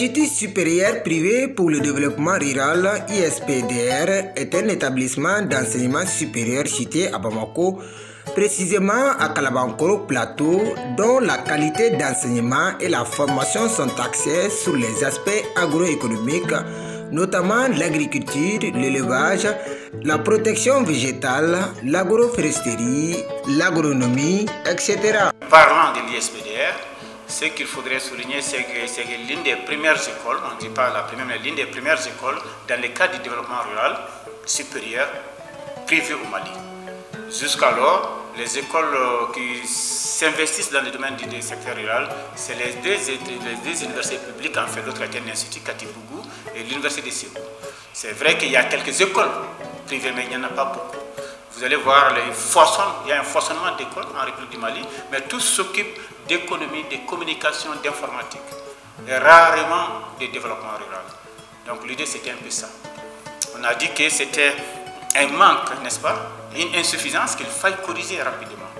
L'Institut supérieur privé pour le développement rural, ISPDR, est un établissement d'enseignement supérieur situé à Bamako, précisément à Kalabankoro Plateau, dont la qualité d'enseignement et la formation sont axées sur les aspects agroéconomiques, notamment l'agriculture, l'élevage, la protection végétale, l'agroforesterie, l'agronomie, etc. Parlant de l'ISPDR, ce qu'il faudrait souligner, c'est que c'est l'une des premières écoles, on ne dit pas la première, mais l'une des premières écoles dans le cadre du développement rural supérieur privé au Mali. Jusqu'alors, les écoles euh, qui s'investissent dans le domaine du secteur rural, c'est les deux, universités publiques, en fait, l'autre est l'Institut Katibougou et l'Université de Ségou. C'est vrai qu'il y a quelques écoles privées, mais il n'y en a pas beaucoup. Vous allez voir, il y a un foisonnement d'écoles en République du Mali, mais tous s'occupent d'économie, de communication, d'informatique, et rarement de développement rural. Donc l'idée c'était un peu ça. On a dit que c'était un manque, n'est-ce pas, une insuffisance qu'il fallait corriger rapidement.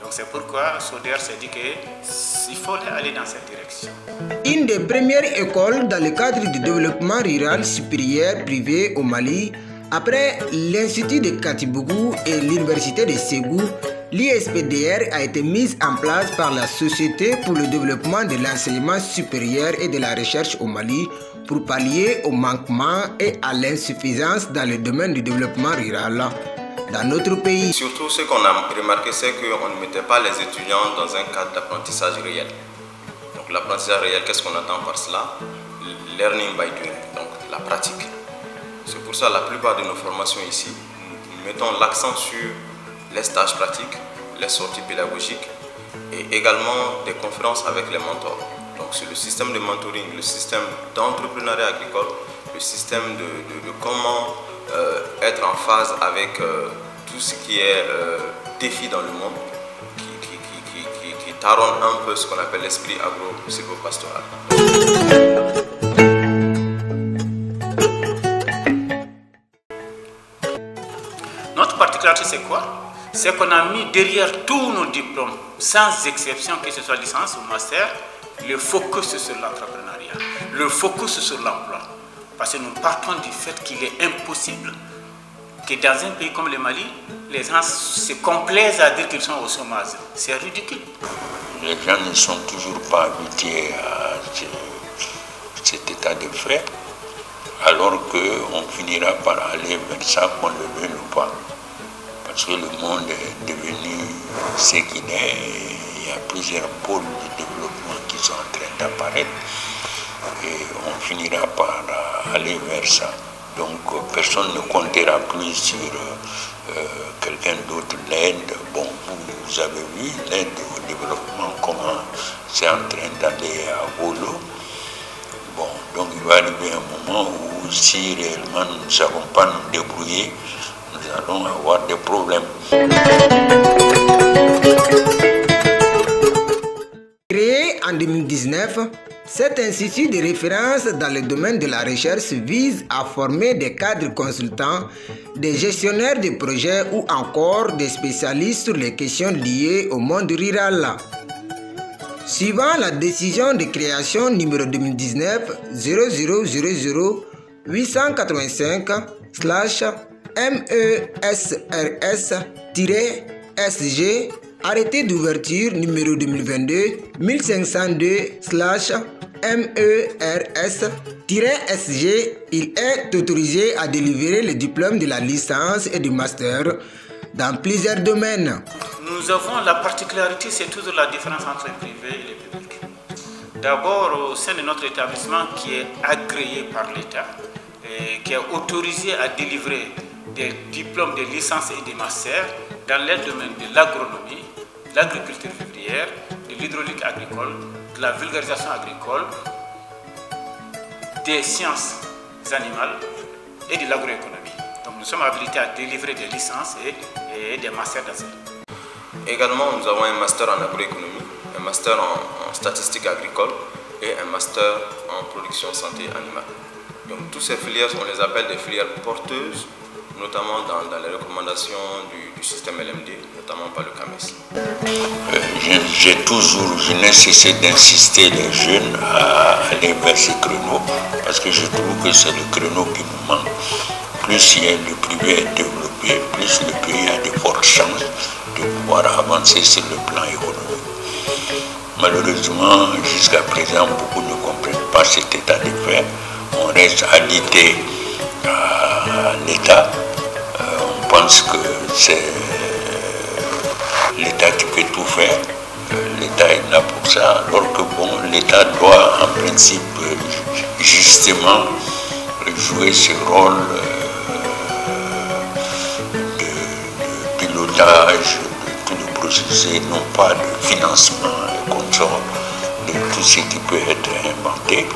Donc c'est pourquoi Soder s'est dit qu'il fallait aller dans cette direction. Une des premières écoles dans le cadre du développement rural supérieur privé au Mali, après l'Institut de Katibougou et l'Université de Ségou, l'ISPDR a été mise en place par la Société pour le développement de l'enseignement supérieur et de la recherche au Mali pour pallier au manquement et à l'insuffisance dans le domaine du développement rural dans notre pays. Surtout ce qu'on a remarqué, c'est qu'on ne mettait pas les étudiants dans un cadre d'apprentissage réel. Donc l'apprentissage réel, qu'est-ce qu'on attend par cela? Learning by doing, donc la pratique. Pour ça la plupart de nos formations ici, nous mettons l'accent sur les stages pratiques, les sorties pédagogiques et également des conférences avec les mentors. Donc c'est le système de mentoring, le système d'entrepreneuriat agricole, le système de, comment euh, être en phase avec euh, tout ce qui est euh, défi dans le monde, qui, taronne un peu ce qu'on appelle l'esprit c'est quoi? C'est qu'on a mis derrière tous nos diplômes, sans exception, que ce soit licence ou master, le focus sur l'entrepreneuriat, le focus sur l'emploi. Parce que nous partons du fait qu'il est impossible que dans un pays comme le Mali, les gens se complaisent à dire qu'ils sont au chômage. C'est ridicule. Les gens ne sont toujours pas habitués à cet état de frais, alors qu'on finira par aller vers ça, qu'on le veut ou pas parce que le monde est devenu ce qu'il est. Il y a plusieurs pôles de développement qui sont en train d'apparaître et on finira par aller vers ça. Donc personne ne comptera plus sur euh, quelqu'un d'autre. L'aide, bon, vous, avez vu l'aide au développement, comment c'est en train d'aller à volo. Bon, donc il va arriver un moment où si réellement nous ne savons pas nous débrouiller, nous allons avoir des problèmes. Créé en 2019, cet institut de référence dans le domaine de la recherche vise à former des cadres consultants, des gestionnaires de projets ou encore des spécialistes sur les questions liées au monde rural. Suivant la décision de création numéro 2019 0000 885 MESRS-SG, arrêté d'ouverture numéro 2022 1502-MERS-SG, il est autorisé à délivrer le diplôme de la licence et du master dans plusieurs domaines. Nous avons la particularité, c'est toujours la différence entre le privé et le public. D'abord, au sein de notre établissement qui est agréé par l'État, et qui est autorisé à délivrer des diplômes de licence et de master dans les domaines de l'agronomie, de l'agriculture vivrière, de l'hydraulique agricole, de la vulgarisation agricole, des sciences animales et de l'agroéconomie. Donc nous sommes habilités à délivrer des licences et, des masters d'enseignement. Également, nous avons un master en agroéconomie, un master en statistique agricole et un master en production santé animale. Donc toutes ces filières, on les appelle des filières porteuses notamment dans, les recommandations du, système LMD, notamment par le CAMES euh, J'ai toujours, je n'ai cessé d'insister les jeunes à aller vers ces créneaux parce que je trouve que c'est le créneau qui nous manque. Plus le privé est développé, plus le pays a de fortes chances de pouvoir avancer sur le plan économique. Malheureusement, jusqu'à présent, beaucoup ne comprennent pas cet état de fait. On reste habité à l'État. On pense que c'est l'État qui peut tout faire. L'État est là pour ça, alors que bon, l'État doit en principe justement jouer ce rôle euh, de, pilotage de tout le processus, non pas de financement et contrôle de tout ce qui peut être inventé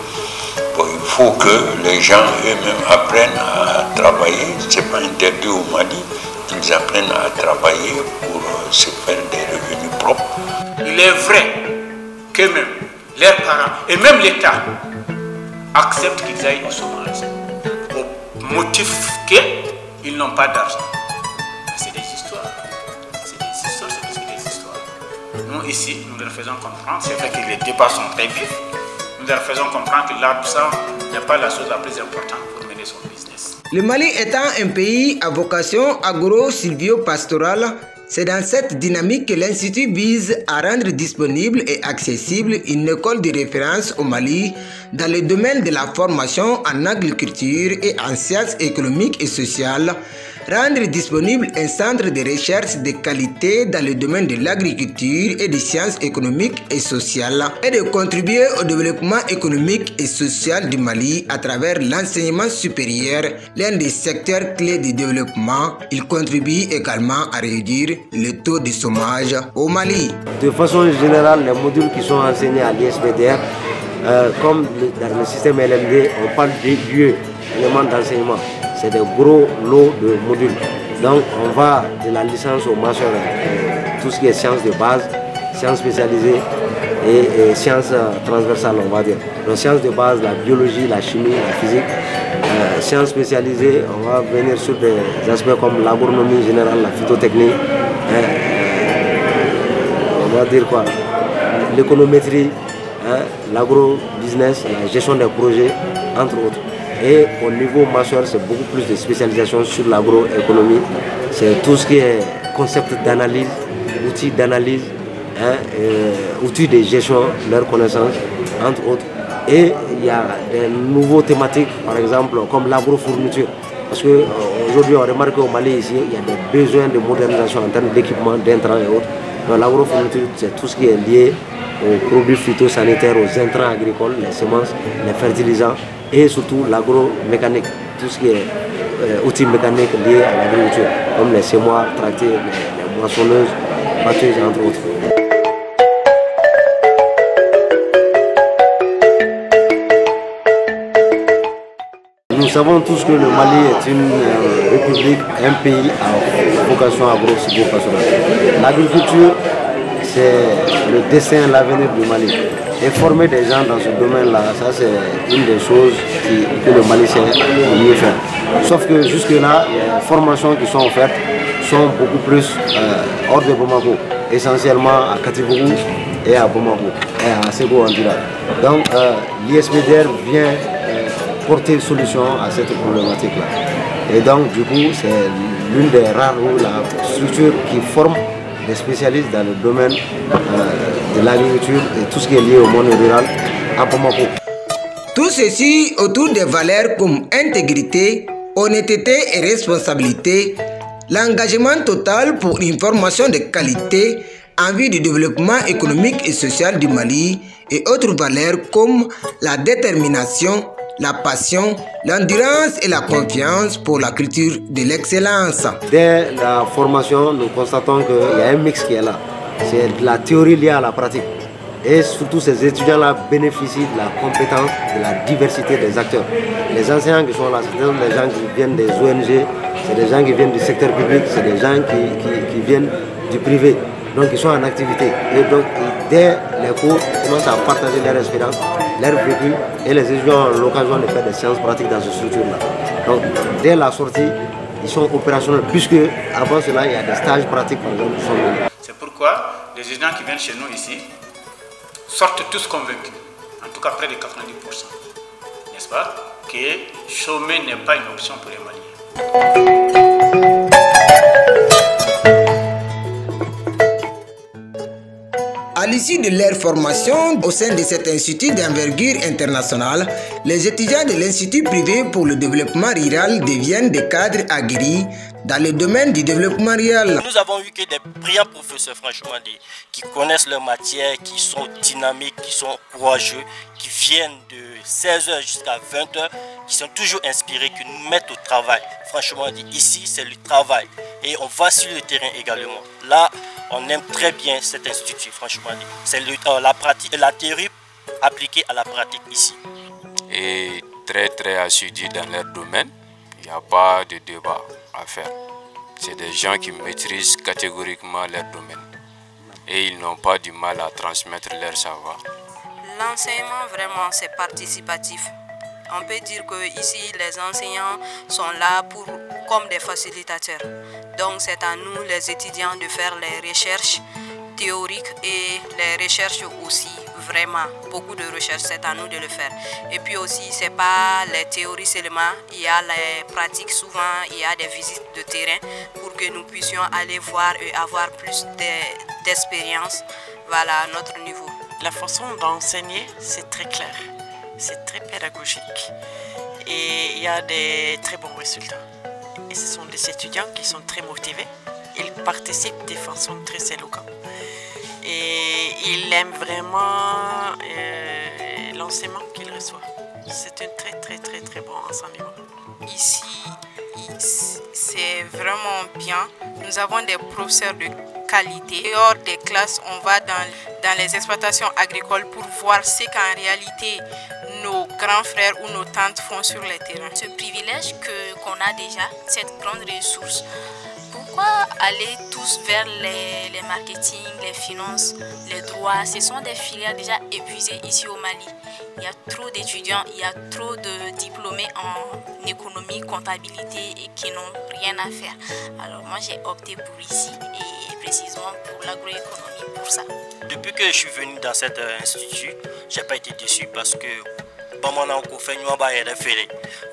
il faut que les gens eux-mêmes apprennent à travailler. Ce n'est pas interdit au Mali qu'ils apprennent à travailler pour euh, se faire des revenus propres. Il est vrai qu'eux-mêmes, leurs parents et même l'État acceptent qu'ils aillent au chômage au motif qu'ils n'ont pas d'argent. C'est des histoires. C'est des histoires, c'est que des histoires. Nous, ici, nous leur faisons comprendre, c'est vrai que les débats sont très vifs, nous leur faisons comprendre que l'argent n'est pas la chose la plus importante pour mener son business. Le Mali étant un pays à vocation agro-silvio-pastorale, c'est dans cette dynamique que l'Institut vise à rendre disponible et accessible une école de référence au Mali dans le domaine de la formation en agriculture et en sciences économiques et sociales rendre disponible un centre de recherche de qualité dans le domaine de l'agriculture et des sciences économiques et sociales et de contribuer au développement économique et social du Mali à travers l'enseignement supérieur, l'un des secteurs clés du développement. Il contribue également à réduire le taux de chômage au Mali. De façon générale, les modules qui sont enseignés à l'ISPDR, euh, comme dans le système LMD, on parle des lieux, éléments d'enseignement c'est des gros lots de modules. Donc on va de la licence au master, tout ce qui est sciences de base, sciences spécialisées et, sciences euh, transversales, on va dire. Donc sciences de base, la biologie, la chimie, la physique. Euh, sciences spécialisées, on va venir sur des aspects comme l'agronomie générale, la phytotechnie, hein, on va dire quoi, l'économétrie, hein, l'agro-business, la gestion des projets, entre autres. Et au niveau master, c'est beaucoup plus de spécialisation sur l'agroéconomie. C'est tout ce qui est concept d'analyse, outils d'analyse, hein, outils de gestion, leurs connaissances, entre autres. Et il y a des nouveaux thématiques, par exemple, comme l'agrofourniture. Parce qu'aujourd'hui, on remarque qu'au Mali, ici, il y a des besoins de modernisation en termes d'équipement, d'intrants et autres. L'agrofourniture, c'est tout ce qui est lié aux produits phytosanitaires, aux intrants agricoles, les semences, les fertilisants et surtout l'agromécanique, tout ce qui est euh, outils mécaniques liés à l'agriculture, comme les semoirs, tractés, les, moissonneuses, batteuses, entre autres. Savons tous que le Mali est une euh, république, un pays à vocation agro L'agriculture, c'est le dessin, l'avenir du Mali. Et former des gens dans ce domaine-là, ça c'est une des choses que le Mali sait mieux faire. Sauf que jusque-là, les formations qui sont offertes sont beaucoup plus euh, hors de Bamako, essentiellement à Katibourou et à Bamako, et à Sego Andira. Donc euh, vient porter solution à cette problématique-là. Et donc du coup, c'est l'une des rares la structure qui forme des spécialistes dans le domaine euh, de l'agriculture et tout ce qui est lié au monde rural à Bamako. Tout ceci autour des valeurs comme intégrité, honnêteté et responsabilité, l'engagement total pour une formation de qualité en vue du développement économique et social du Mali et autres valeurs comme la détermination, la passion, l'endurance et la confiance pour la culture de l'excellence. Dès la formation, nous constatons qu'il y a un mix qui est là. C'est la théorie liée à la pratique. Et surtout, ces étudiants-là bénéficient de la compétence, de la diversité des acteurs. Les enseignants qui sont là, ce sont des gens qui viennent des ONG, c'est des gens qui viennent du secteur public, c'est des gens qui, qui, viennent du privé. Donc, ils sont en activité. Et donc, dès les cours, ils commencent à partager leur expérience leur vécu et les étudiants ont l'occasion de faire des séances pratiques dans ce structure-là. Donc, dès la sortie, ils sont opérationnels, puisque avant cela, il y a des stages pratiques, par exemple, qui sont C'est pourquoi les étudiants qui viennent chez nous ici sortent tous convaincus, en tout cas près de 90%, n'est-ce pas, que chômer n'est pas une option pour les Maliens. L'issue de leur formation au sein de cet institut d'envergure internationale, les étudiants de l'Institut privé pour le développement rural deviennent des cadres aguerris dans le domaine du développement rural. Nous avons eu que des brillants professeurs, franchement, qui connaissent leur matière, qui sont dynamiques, qui sont courageux, qui viennent de 16h jusqu'à 20h, qui sont toujours inspirés, qui nous mettent au travail. Franchement, dit, ici, c'est le travail. Et on va sur le terrain également. Là, on aime très bien cet institut, franchement. C'est euh, la, pratique, la théorie appliquée à la pratique ici. Et très, très assidus dans leur domaine. Il n'y a pas de débat à faire. C'est des gens qui maîtrisent catégoriquement leur domaine. Et ils n'ont pas du mal à transmettre leur savoir. L'enseignement, vraiment, c'est participatif. On peut dire que ici, les enseignants sont là pour, comme des facilitateurs. Donc, c'est à nous, les étudiants, de faire les recherches théoriques et les recherches aussi vraiment beaucoup de recherches, c'est à nous de le faire. Et puis aussi, c'est pas les théories seulement, il y a les pratiques souvent, il y a des visites de terrain pour que nous puissions aller voir et avoir plus d'expérience voilà, à notre niveau. La façon d'enseigner, c'est très clair, c'est très pédagogique et il y a des très bons résultats. Et ce sont des étudiants qui sont très motivés, ils participent de façon très éloquente il aime vraiment euh, l'enseignement qu'il reçoit. C'est un très très très très bon enseignement. Ici, c'est vraiment bien. Nous avons des professeurs de qualité. Hors des classes, on va dans, dans les exploitations agricoles pour voir ce qu'en réalité nos grands frères ou nos tantes font sur les terrains. Ce privilège qu'on a déjà, cette grande ressource, pourquoi aller tous vers les, les, marketing, les finances, les Ce sont des filières déjà épuisées ici au Mali. Il y a trop d'étudiants, il y a trop de diplômés en économie, comptabilité et qui n'ont rien à faire. Alors moi j'ai opté pour ici et précisément pour l'agroéconomie pour ça. Depuis que je suis venu dans cet institut, j'ai pas été déçu parce que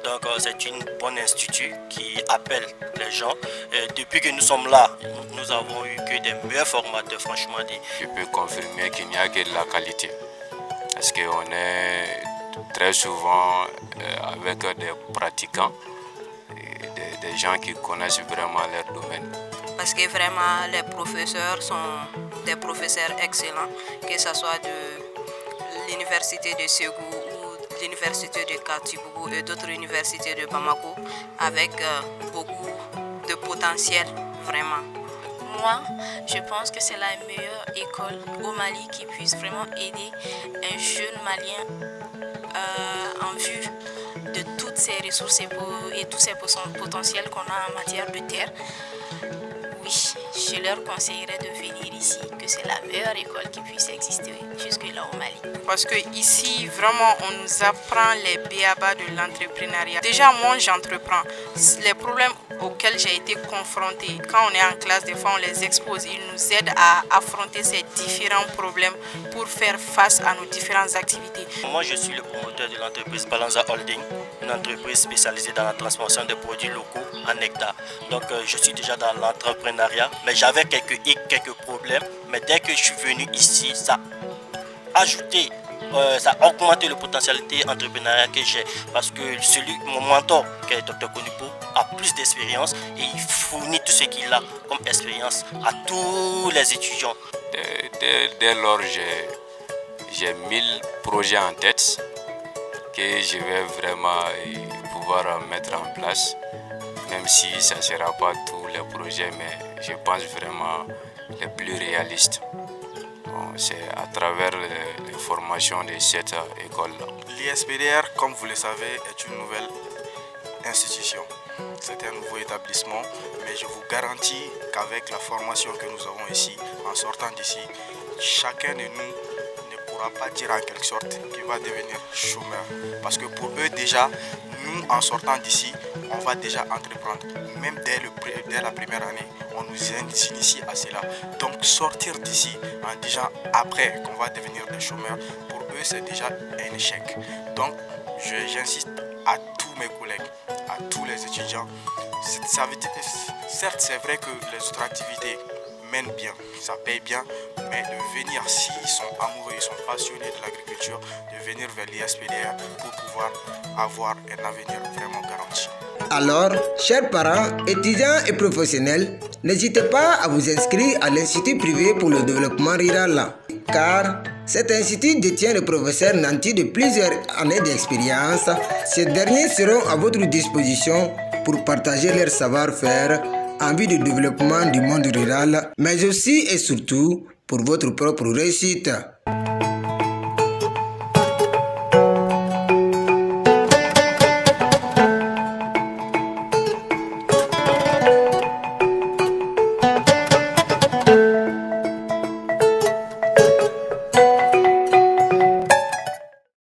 donc euh, c'est une bonne institut qui appelle les gens. Et depuis que nous sommes là, nous avons eu que des meilleurs formateurs, franchement dit. Je peux confirmer qu'il n'y a que de la qualité. Parce qu'on est très souvent euh, avec des pratiquants, des, des gens qui connaissent vraiment leur domaine. Parce que vraiment les professeurs sont des professeurs excellents, que ce soit de l'université de Ségou l'université de Katibougou et d'autres universités de Bamako avec euh, beaucoup de potentiel vraiment. Moi, je pense que c'est la meilleure école au Mali qui puisse vraiment aider un jeune Malien euh, en vue de toutes ces ressources et tous ces potentiels qu'on a en matière de terre. Oui, je leur conseillerais de venir ici, c'est la meilleure école qui puisse exister jusque-là au Mali. Parce que ici, vraiment, on nous apprend les béabas de l'entrepreneuriat. Déjà, moi, j'entreprends. Les problèmes auxquels j'ai été confrontée, quand on est en classe, des fois, on les expose. Ils nous aident à affronter ces différents problèmes pour faire face à nos différentes activités. Moi, je suis le promoteur de l'entreprise Balanza Holding, une entreprise spécialisée dans la transformation de produits locaux en hectare. Donc, euh, je suis déjà dans l'entrepreneuriat, mais j'avais quelques quelques problèmes. Mais dès que je suis venu ici, ça a ajouté euh, ça a augmenté la potentialité entrepreneuriale que j'ai parce que celui, mon mentor, qui est Dr Konipo, a plus d'expérience et il fournit tout ce qu'il a comme expérience à tous les étudiants. Dès, dès lors, j'ai mille projets en tête que je vais vraiment pouvoir mettre en place, même si ça ne sera pas tous les projets, mais je pense vraiment les plus réalistes. C'est à travers les, formations de cette école-là. L'ISPDR, comme vous le savez, est une nouvelle institution. C'est un nouveau établissement, mais je vous garantis qu'avec la formation que nous avons ici, en sortant d'ici, chacun de nous pas dire en quelque sorte qu'il va devenir chômeur. Parce que pour eux déjà, nous en sortant d'ici, on va déjà entreprendre. Même dès, le, dès la première année, on nous initie à cela. Donc sortir d'ici en disant après qu'on va devenir des chômeurs, pour eux c'est déjà un échec. Donc j'insiste à tous mes collègues, à tous les étudiants. Ça veut dire, certes c'est vrai que les autres activités mènent bien, ça paye bien, mais de venir, s'ils sont amoureux, ils sont passionnés de l'agriculture, de venir vers l'ISPDR pour pouvoir avoir un avenir vraiment garanti. Alors, chers parents, étudiants et professionnels, n'hésitez pas à vous inscrire à l'Institut privé pour le développement rural, car cet institut détient le professeur nanti de plusieurs années d'expérience. Ces derniers seront à votre disposition pour partager leur savoir-faire en vue du développement du monde rural, mais aussi et surtout pour votre propre réussite.